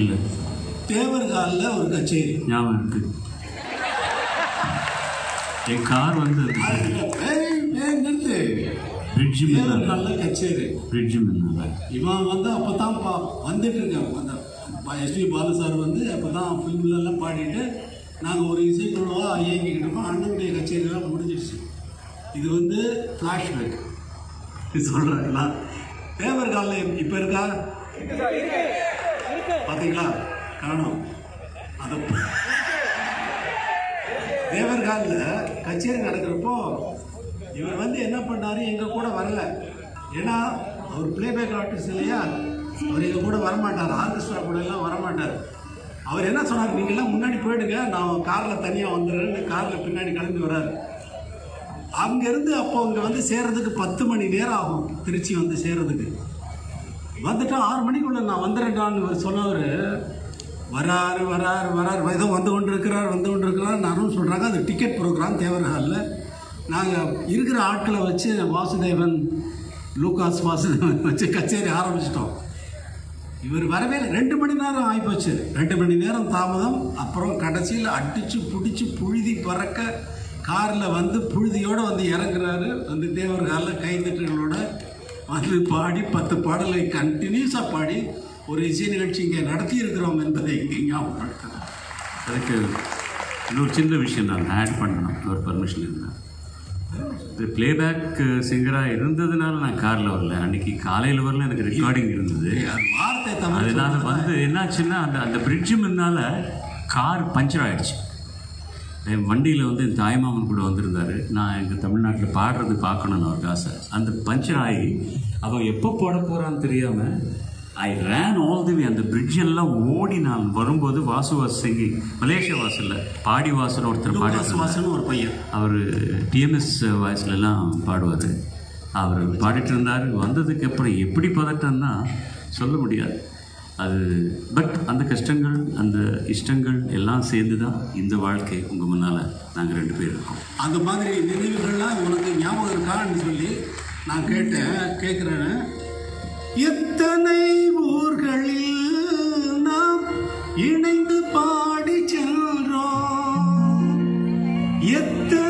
இல்லை. தேவர்காலில் ஒரு கச்சேரி. ஞாபகம் இருக்கு. என் கார் வந்து நிறுத்து. பிரிட்ஜு மேலே. தேவர்காலில் கச்சேரி. பிரிட்ஜு மேலே. இவன் வந்து அப்போ தான் பா வந்துட்டு இருக்கான். அந்த எஸ்பி பாலு சார் வந்து அப்போ தான் ஃபிலிம்லலாம் பாடிட்டு நாங்கள் ஒரு இசைக்குழுவாக இயங்கிக்கிட்டு இருக்கோம் அண்ணனுடைய கச்சேரியெல்லாம் முடிஞ்சிடுச்சு. இது வந்து ஃப்ளாஷ்பேக் இது சொல்கிறாங்களா தேவர் காலில் இப்போ இருக்கா? பார்த்தீங்களா காணும். அதை தேவர் கச்சேரி நடக்கிறப்போ இவர் வந்து என்ன பண்ணாரு? எங்கள் கூட வரல. ஏன்னா அவர் பிளேபேக் ஆர்டிஸ்ட் இல்லையா? அவர் எங்கள் கூட வரமாட்டார். ஆர்கெஸ்ட்ரா கூட எல்லாம் வரமாட்டார். அவர் என்ன சொன்னார்? நீங்கள்லாம் முன்னாடி போயிடுங்க. நான் காரில் தனியாக வந்துடுறேன்னு காரில் பின்னாடி கிளம்பி வர்றார். அங்கேருந்து அப்போ இங்கே வந்து சேர்கிறதுக்கு பத்து மணி நேரம் ஆகும். திருச்சி வந்து சேர்கிறதுக்கு வந்துட்டா ஆறு மணிக்குள்ள நான் வந்துடுறேன்டான்னு இவர் சொன்னவர் வராரு வராரு வராரு. ஏதோ வந்து கொண்டு இருக்கிறார் வந்து கொண்டு இருக்கிறார் நானும் சொல்கிறாங்க அது டிக்கெட் ப்ரோக்ராம் தேவர் ஹாலில் நாங்கள் இருக்கிற ஆட்களை வச்சு வாசுதேவன் லூகாஸ் வாசுதேவன் வச்சு கச்சேரி ஆரம்பிச்சிட்டோம். இவர் வரவே ரெண்டு மணி நேரம் ஆகிப்போச்சு ரெண்டு மணி நேரம் தாமதம். அப்புறம் கடைசியில் அடித்து பிடிச்சி புழுதி பறக்க காரில் வந்து புழுதியோடு வந்து இறங்குறாரு. வந்து தேவர் காலில் கைத்தட்டுகளோட வந்து பாடி பத்து பாடலை கண்டினியூஸாக பாடி ஒரு இசை நிகழ்ச்சி இங்கே நடத்தி இருக்கிறோம் என்பதை ஞாபகப்படுத்துகிறேன். அதுக்கு இன்னொரு சின்ன விஷயம் நான் ஆட் பண்ணணும். ஒரு பர்மிஷன் இருந்தால் இது பிளேபேக் சிங்கராக இருந்ததுனால நான் காரில் வரல. அன்னைக்கு காலையில் வரல எனக்கு ரெக்கார்டிங் இருந்தது. அது அதனால வந்து என்னாச்சுன்னா அந்த அந்த பிரிட்ஜு முன்னால கார் பஞ்சர் ஆயிடுச்சு. என் வண்டியில் வந்து என் தாய்மாமன் கூட வந்திருந்தாரு. நான் எங்கள் தமிழ்நாட்டில் பாடுறது பார்க்கணும்னு அவருக்கு ஆசை. அந்த பஞ்சர் ஆகி அவன் எப்போ போட போகிறான்னு தெரியாமல் ஐ ரேன் ஆல் தி வே அந்த bridge எல்லாம் ஓடி நான் வரும்போது வாசு வாஸ் சிங்கி மலேசியா வாசல்ல பாடி வாசல் ஒருத்தர் பாடி வாசன் ஒரு பையன். அவர் டிஎம்எஸ் வாய்ஸ்லலாம் பாடுவார். அவர் பாடிட்டு இருந்தார். வந்ததுக்கு அப்புறம் எப்படி பதட்டம்னா சொல்ல முடியாது. அது பட் அந்த கஷ்டங்கள் அந்த இஷ்டங்கள் எல்லாம் சேர்ந்து தான் இந்த வாழ்க்கை உங்கள் முன்னால் நாங்கள் ரெண்டு பேர் இருக்கோம். அந்த மாதிரி நினைவுகள்லாம் உனக்கு ஞாபகம் இருக்கான்னு சொல்லி நான் கேட்டேன் கேட்குறேன். எத்தனை ஊர்களில் நாம் இணைந்து பாடி செல்றோம்? எத்தனை